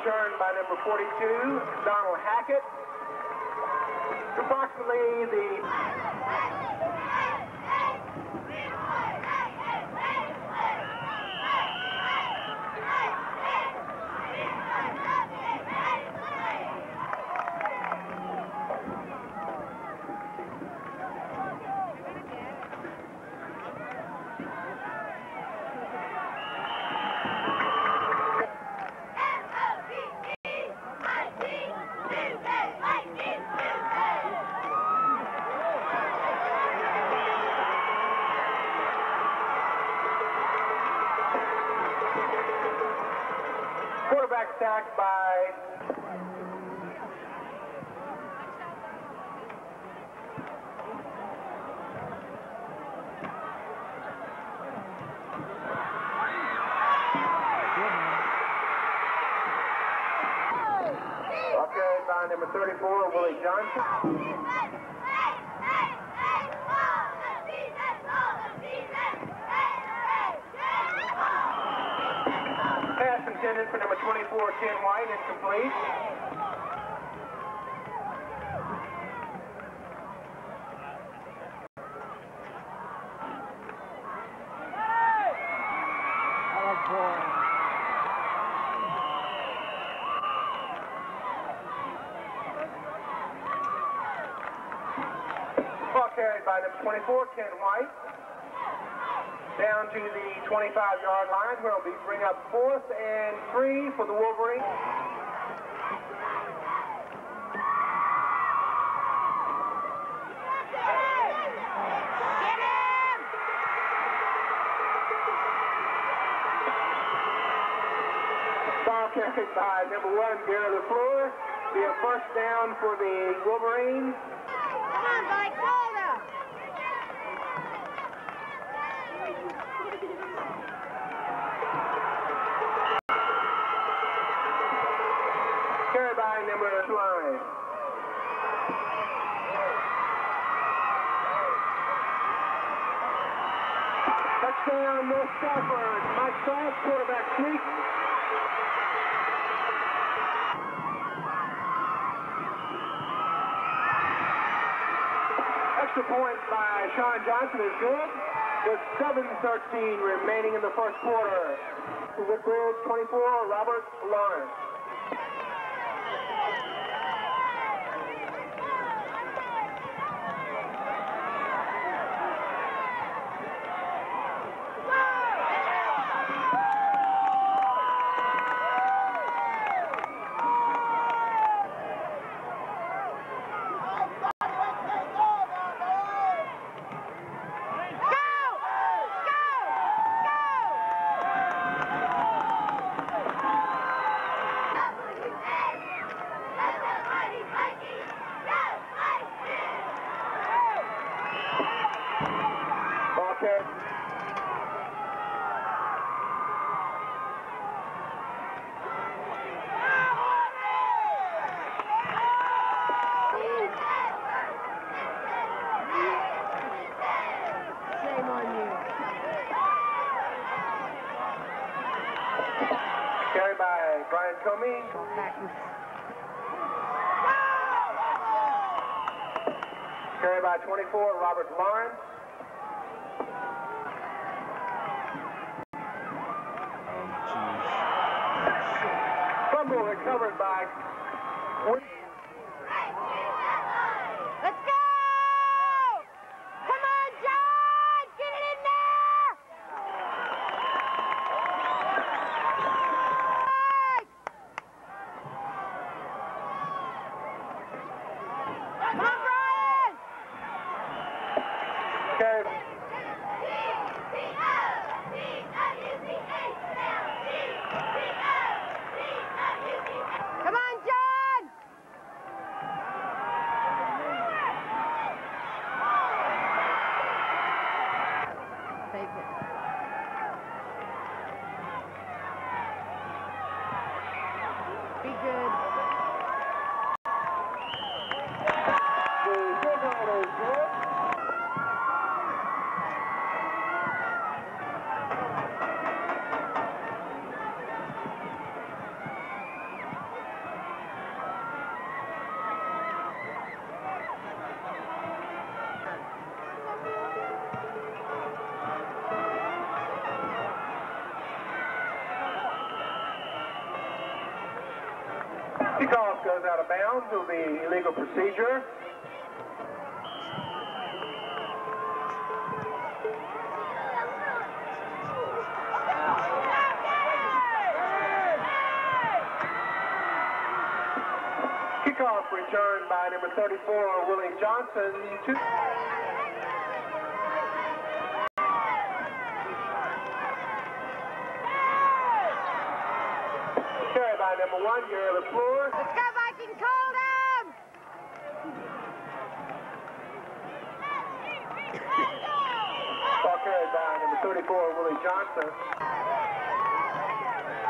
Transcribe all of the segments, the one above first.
Kickoff return by number 42, Donald Hackett. Approximately the Okay, by number 34, Willie Johnson. Pass intended for number 24, Ken White, incomplete. Ball carried by number 24, Ken White. Down to the 25-yard it'll be bring up fourth and three for the Wolverines. Ball carried by number one, Gary LaFleur. Be a first down for the Wolverines. Come on, Mike, hold him. Carried by number line. Mike quarterback sneak. Extra point by Sean Johnson is good. With 7.13 remaining in the first quarter. Woodbridge 24, Robert Lawrence. Go! Go! Go! Ball carried. Shame on you. Carried by Brian Comey. Carried by 24, Robert Lawrence. Fumble recovered by Wood- Let's go! Come on, John! Get it in there! Come on, Brian! carried. Come on, John! Take it. Be good. The field goal is good. Kickoff goes out of be illegal procedure. Kickoff returned by number 34, Willie Johnson. Carried by number one, Gary LaFleur. Let's go, Viking Coldham! Ball carried by 34, Willie Johnson.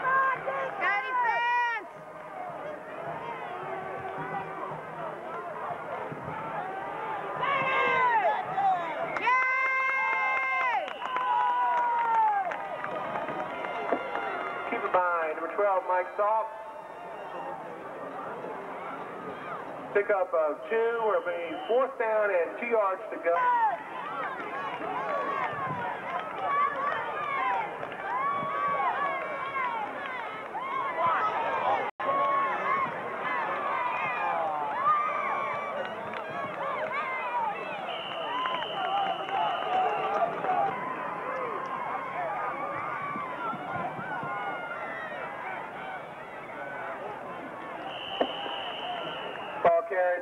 Go defense! Yay! Keep in mind, number 12, Mike Salt. Pickup of two, will be fourth down and two yards to go.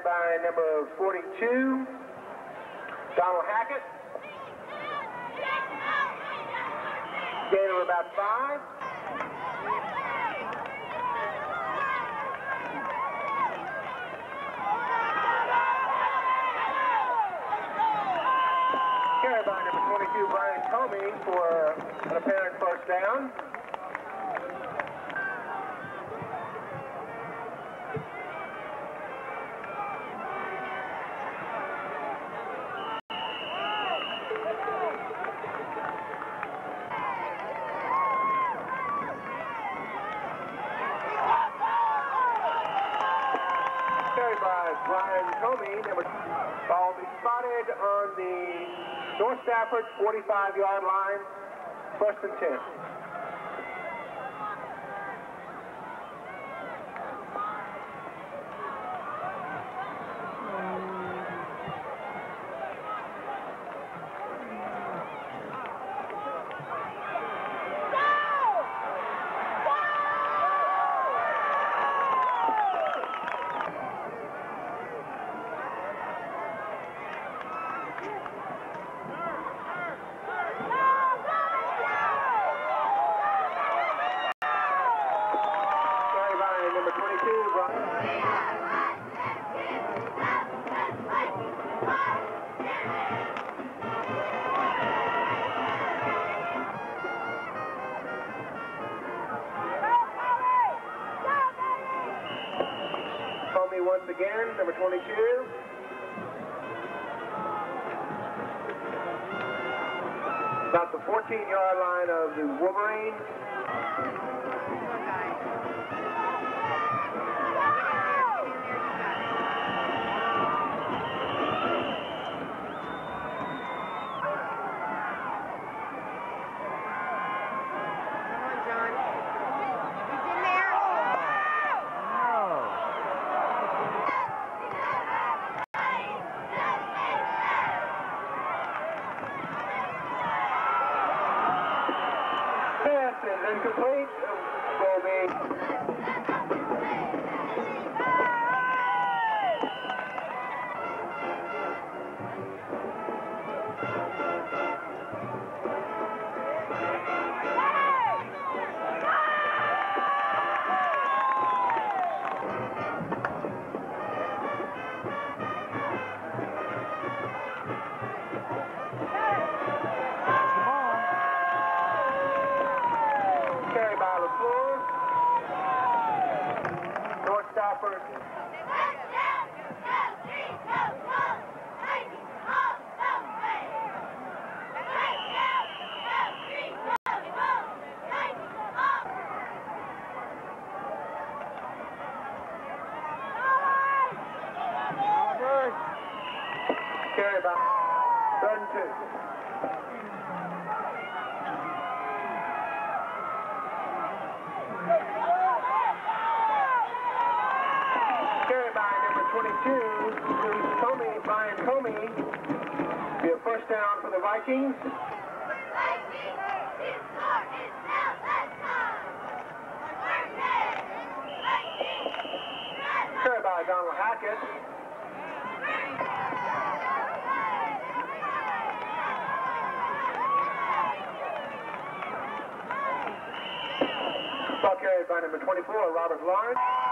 Ball by number 42, Donald Hackett. Gain about five. Carried by number 22, Brian Comey for an apparent first down. Carried by Brian Comey. Number ball will be spotted on the North Stafford 45-yard line. First and 10. Pass is the first down for the Vikings. Sure by Donald Hackett. Ball carried by number 24, Robert Lawrence.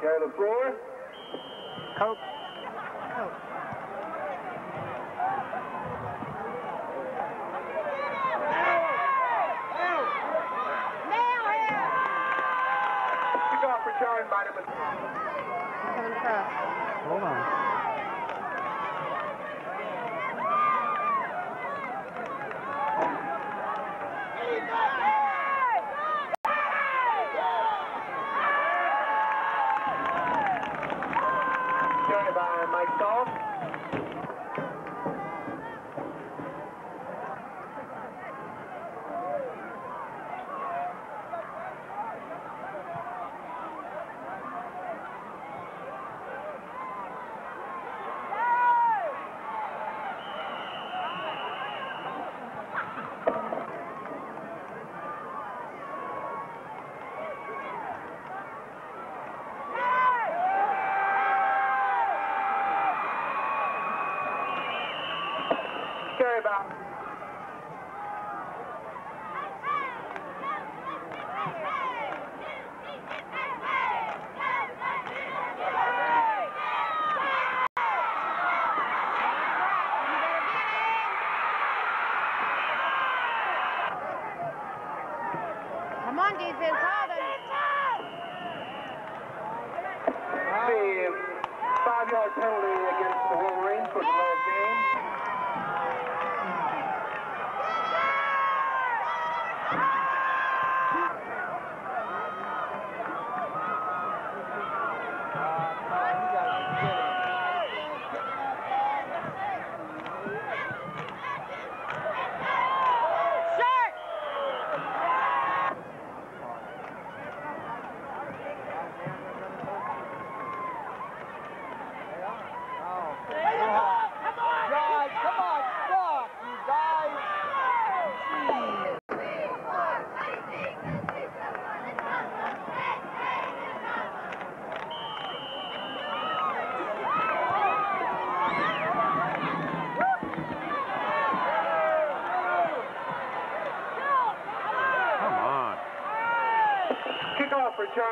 Care the floor?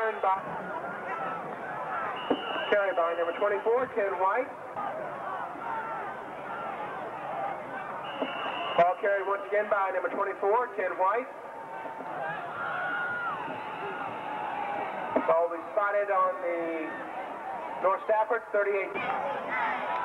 Karen by Karen by number 24, Ken White. Ball carried once again by number 24, Ken White. Ball will be spotted on the North Stafford 38.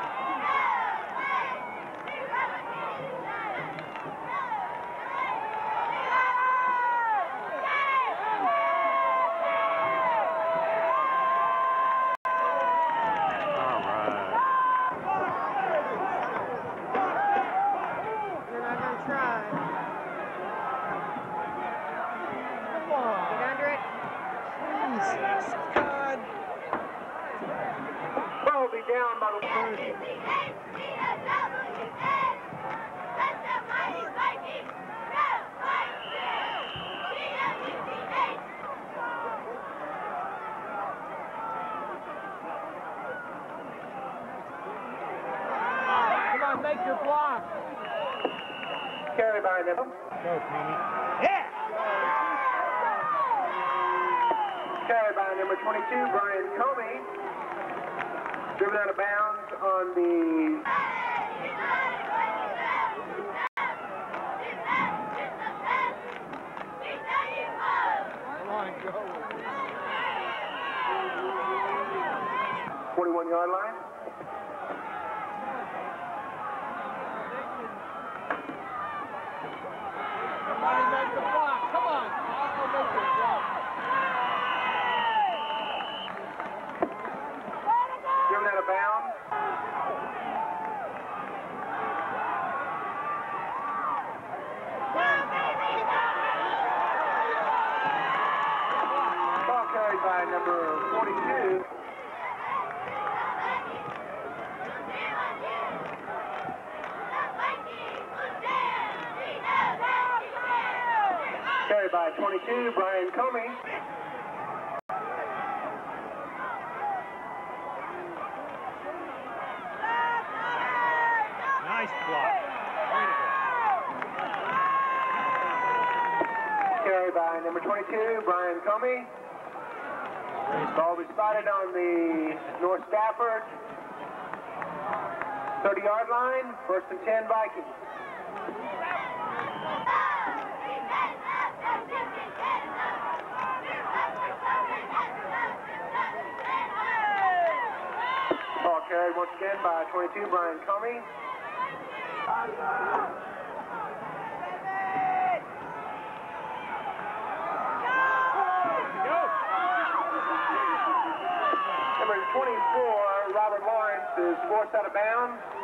By number. Go, Penny. Yeah! Carry by number 22, Brian Comey. Driven out of bounds on the Come on, go. 21 yard line. Somebody make the block. Come on. I'll make the block. Driven out of bounds. Ball carried by number 42. Carried 22, Brian Comey. Nice block. To. Carried by number 22, Brian Comey. Ball was spotted on the North Stafford 30-yard line. First and 10 Vikings. Carried once again by 22, Brian Comey. Number 24, Robert Lawrence, is forced out of bounds.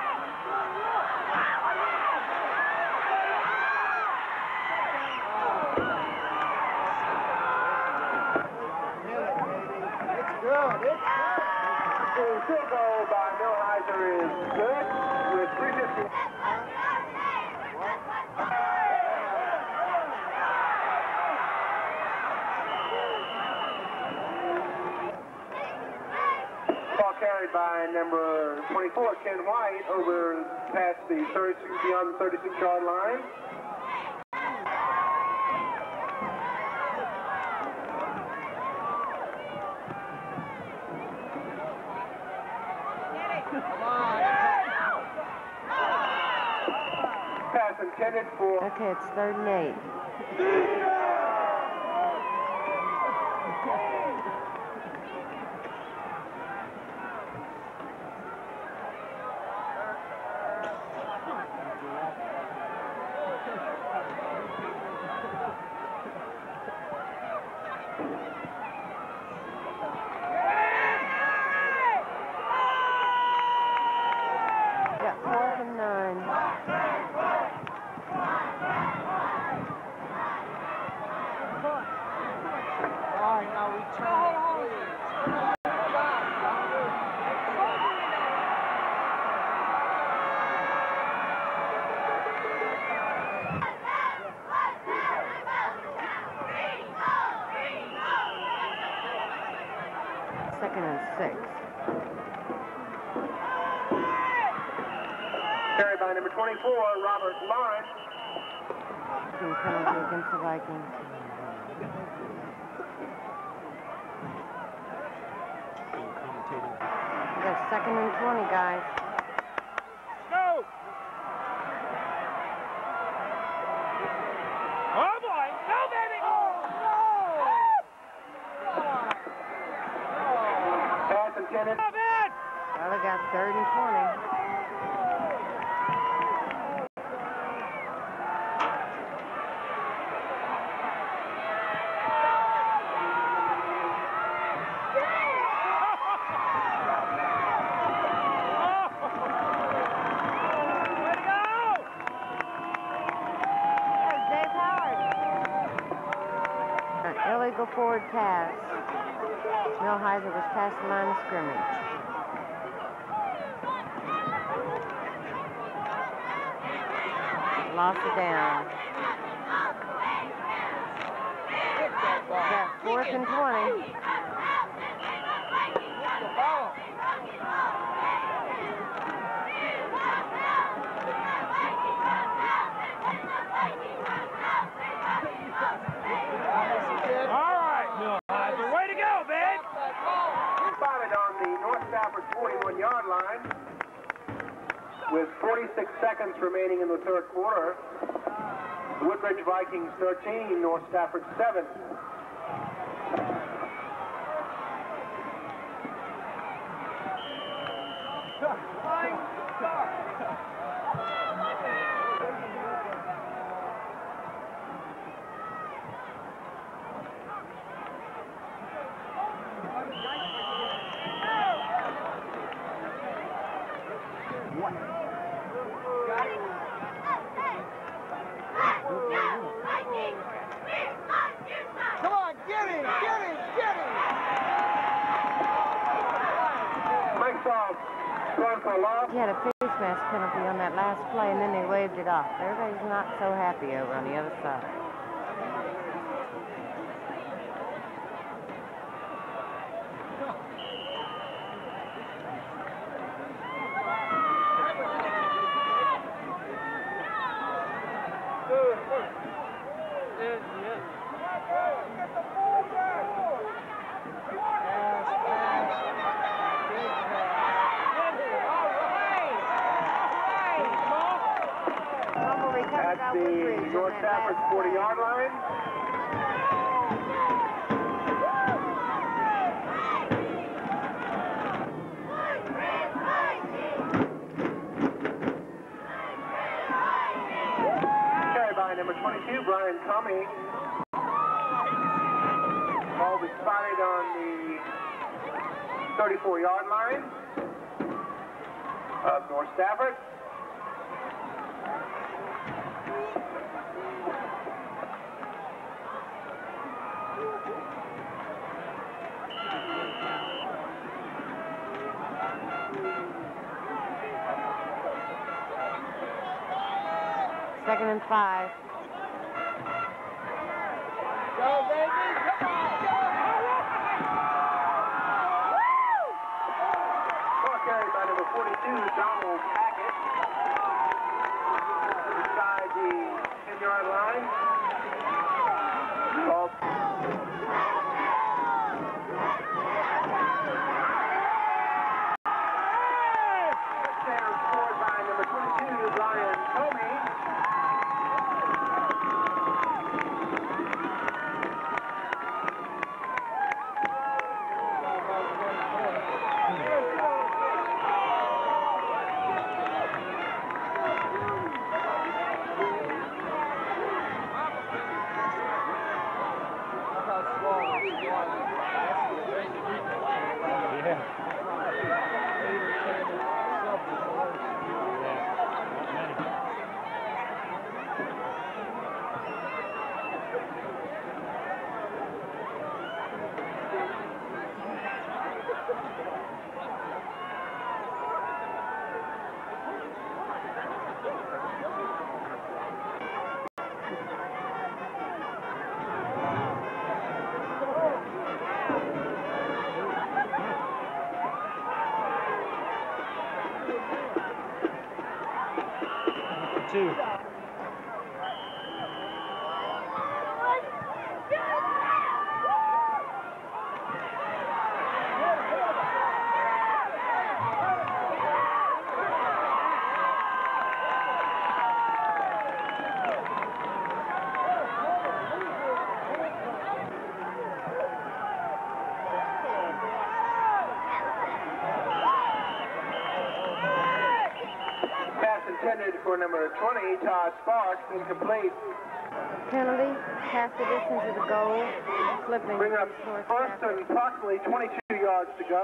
by number 24, Ken White, over past the 36, beyond the 36 yard line. Come on. Pass intended for Okay, it's third and eight. Got fourth and nine. All right, now return it, please. Come on. Second and six. carried by number 24, Robert Lawrence. Team penalty against the Vikings. pass. Millhiser was past the line of scrimmage. Lost it down. Fourth and 20. With 46 seconds remaining in the third quarter, Woodbridge Vikings 13, North Stafford 7. two, Brian Cumming. Ball was spotted on the 34-yard line of North Stafford. Second and five. to Donald. For number 20, Todd Sparks, incomplete. Penalty, half the distance of the goal, flipping Bring up first and approximately 22 yards to go.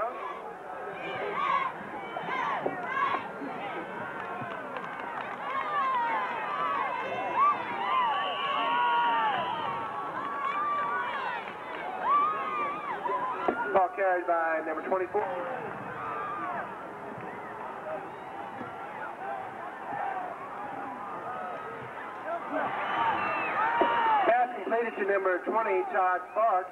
Ball carried by number 24. To number 20, Todd Sparks.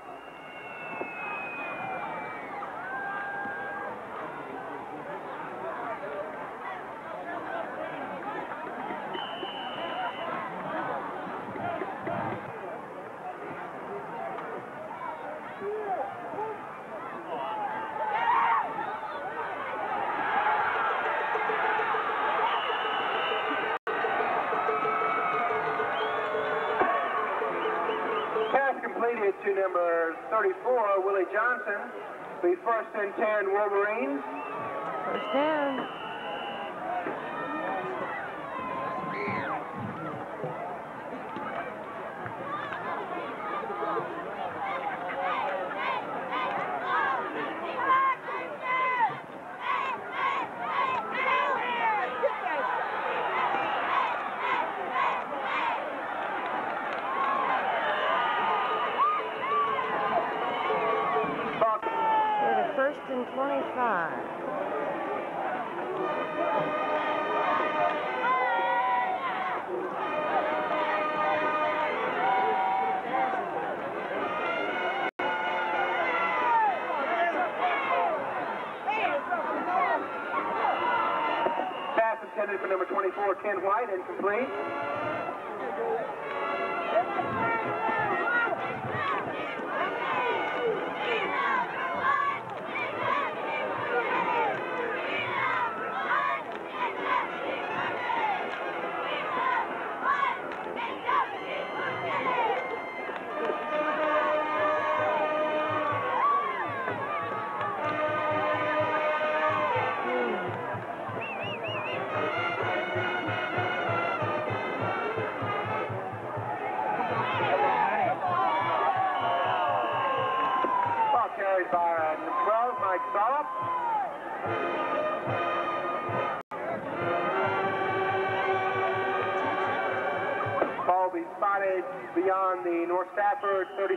Pass completed to number 34, Willie Johnson. The first and 10 Wolverines. First down.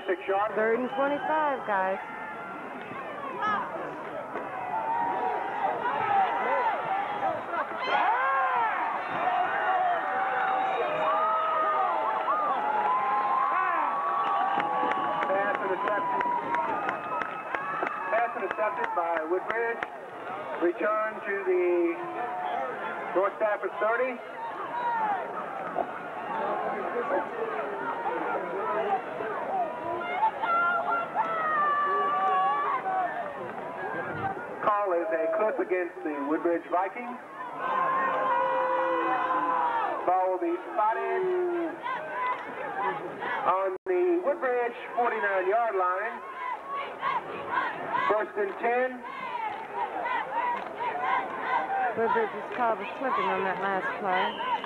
26 yards. Third and 25, guys. intercepted by Woodbridge. Return to the North Stafford 30. Call a clip against the Woodbridge Vikings. Ball will be spotted on the Woodbridge 49 yard line. First and 10. Woodbridge was called for slipping on that last play.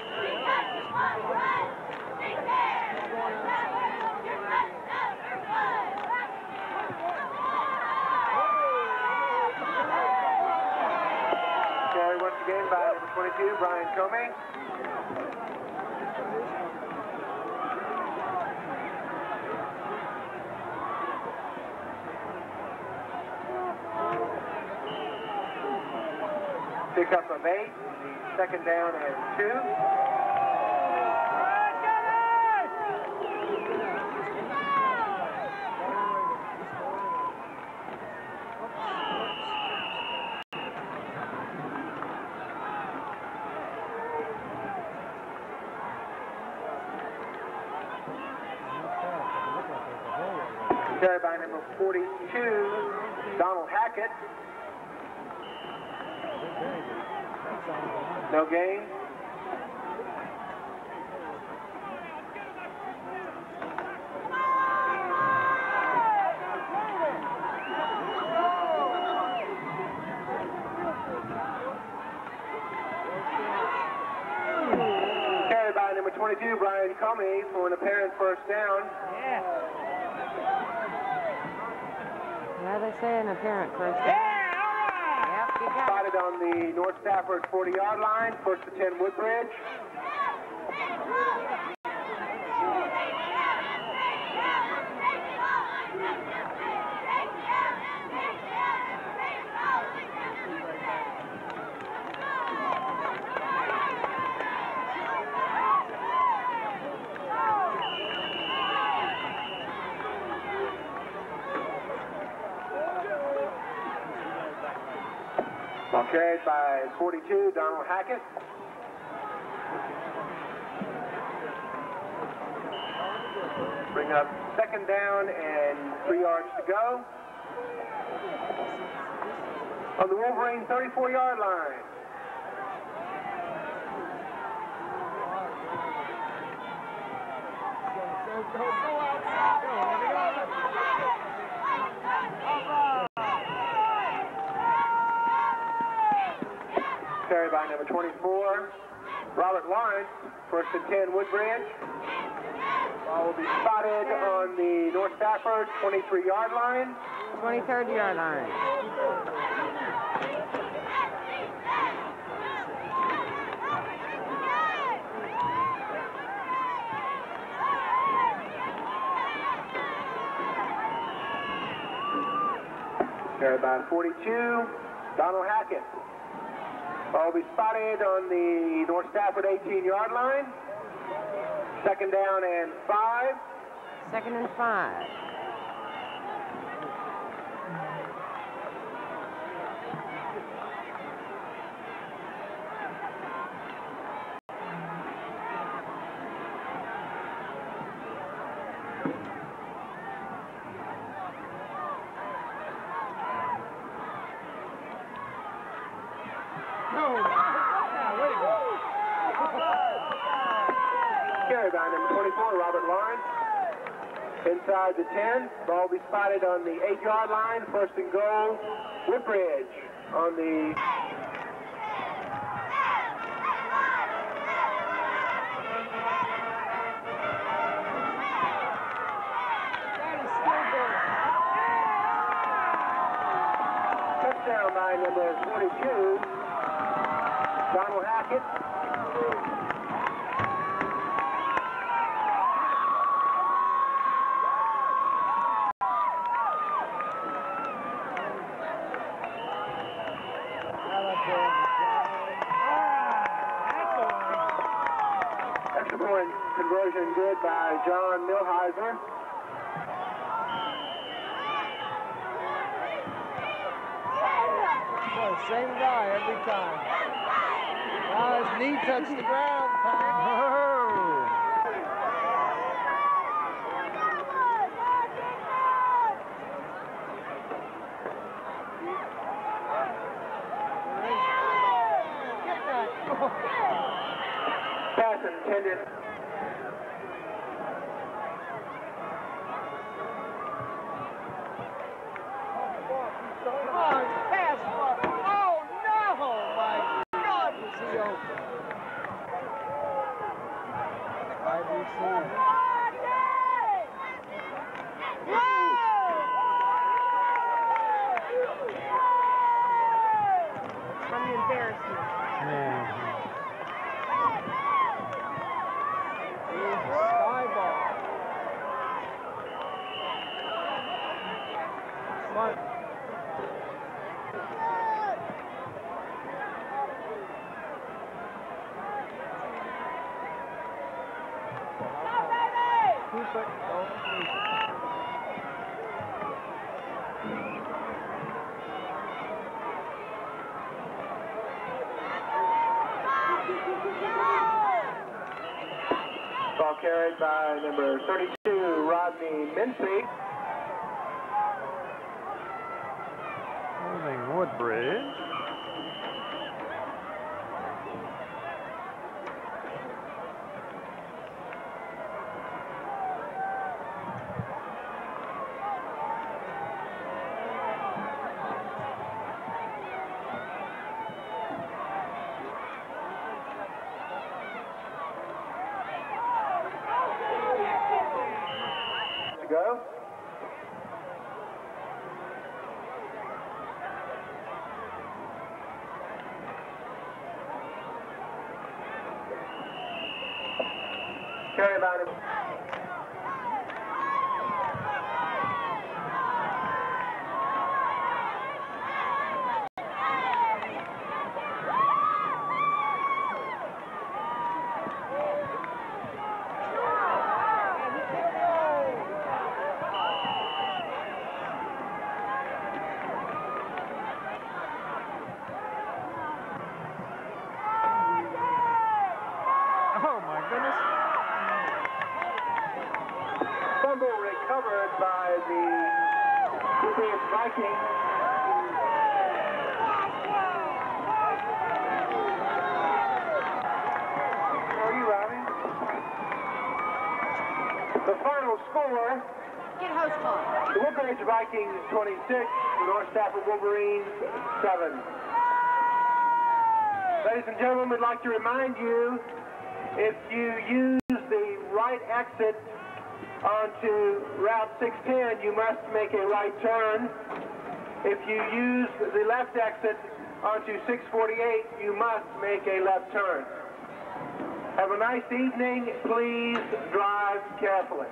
Carry once again by number 22, Brian Comey. Pick up of eight, second down and two. Carry by number 42, Donald Hackett. No gain. Carried by number 22, Brian Comey, for an apparent first down. Yeah. Now they say an apparent first down. Yeah, all right. Yep, you got it. Spotted on the North Stafford 40-yard line, first to 10 Woodbridge. Ball carried by 42, Donald Hackett. Bring up second down and three yards to go. On the Wolverine 34-yard line. Carried by number 24, Robert Lawrence, first and 10 Woodbridge. Ball will be spotted on the North Stafford 23-yard line. 23rd yard line. Carried by 42, Donald Hackett. Will be spotted on the North Stafford 18-yard line. Second down and five. Second and five. Yeah, way to go. Carried by number 24, Robert Lawrence. Inside the 10. Ball will be spotted on the 8-yard line. First and goal, Woodbridge on the That is still going. touchdown by number 42, Donald Hackett. That's the one. Extra point conversion good by John Milheiser. Well, same guy every time. Now his knee touched the ground, pal. Pass intended. Come on, pass. Oh, no! My God, was he open. Wide receiver. From the embarrassment. Here's the sky ball. Smart. Keep it. Don't lose it. Ball carried by number 32, Rodney Mincy. Moving Woodbridge. Final score, Get host call. the Woodbridge Vikings 26, the North Stafford Wolverines 7. Ladies and gentlemen, we'd like to remind you, if you use the right exit onto Route 610, you must make a right turn. If you use the left exit onto 648, you must make a left turn. Have a nice evening. Please drive carefully.